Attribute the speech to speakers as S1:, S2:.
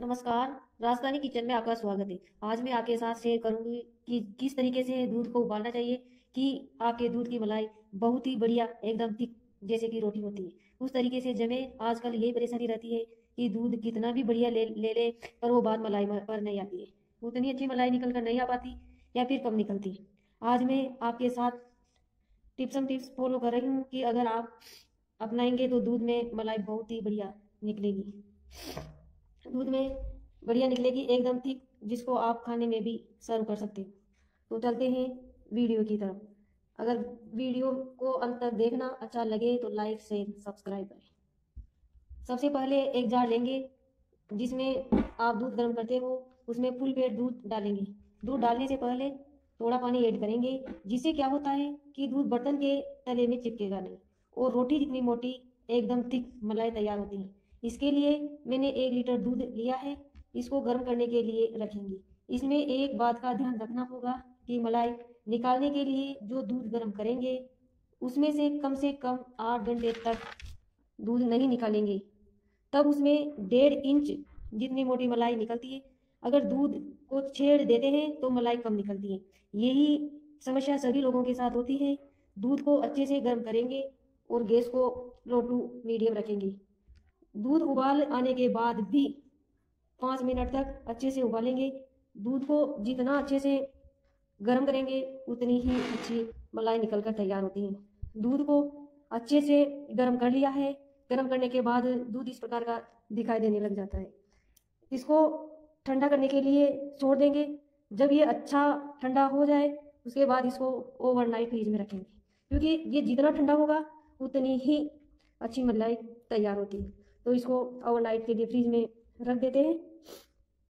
S1: नमस्कार, राजधानी किचन में आपका स्वागत है। आज मैं आपके साथ शेयर करूँगी कि किस तरीके से दूध को उबालना चाहिए, कि आपके दूध की मलाई बहुत ही बढ़िया, एकदम थिक जैसे कि रोटी होती है। उस तरीके से जमे, आजकल यही परेशानी रहती है कि दूध कितना भी बढ़िया ले ले ले, पर वो बात मलाई पर नहीं आती है। उतनी अच्छी मलाई निकल कर नहीं आ पाती या फिर कम निकलती। आज मैं आपके साथ टिप्स एंड टिप्स फॉलो कर रही हूँ कि अगर आप अपनाएँगे तो दूध में मलाई बहुत ही बढ़िया निकलेगी। दूध में बढ़िया निकलेगी, एकदम थिक जिसको आप खाने में भी सर्व कर सकते। तो चलते हैं वीडियो की तरफ़। अगर वीडियो को अंत तक देखना अच्छा लगे तो लाइक शेयर सब्सक्राइब करें। सबसे पहले एक जार लेंगे, जिसमें आप दूध गर्म करते हो, उसमें फुल पेट दूध डालेंगे। दूध डालने से पहले थोड़ा पानी ऐड करेंगे, जिससे क्या होता है कि दूध बर्तन के तले में चिपकेगा नहीं, और रोटी जितनी मोटी, एकदम थिक मलाई तैयार होती है। इसके लिए मैंने एक लीटर दूध लिया है, इसको गर्म करने के लिए रखेंगे। इसमें एक बात का ध्यान रखना होगा कि मलाई निकालने के लिए जो दूध गर्म करेंगे, उसमें से कम से कम आठ घंटे तक दूध नहीं निकालेंगे। तब उसमें डेढ़ इंच जितनी मोटी मलाई निकलती है, अगर दूध को छेड़ देते हैं तो मलाई कम निकलती है। यही समस्या सभी लोगों के साथ होती है। दूध को अच्छे से गर्म करेंगे और गैस को लो टू मीडियम रखेंगे। दूध उबाल आने के बाद भी पाँच मिनट तक अच्छे से उबालेंगे। दूध को जितना अच्छे से गर्म करेंगे, उतनी ही अच्छी मलाई निकल कर तैयार होती है। दूध को अच्छे से गर्म कर लिया है। गर्म करने के बाद दूध इस प्रकार का दिखाई देने लग जाता है। इसको ठंडा करने के लिए छोड़ देंगे। जब ये अच्छा ठंडा हो जाए, उसके बाद इसको ओवरनाइट फ्रीज में रखेंगे। क्योंकि ये जितना ठंडा होगा, उतनी ही अच्छी मलाई तैयार होती है। तो इसको ओवरनाइट के लिए फ्रिज में रख देते हैं।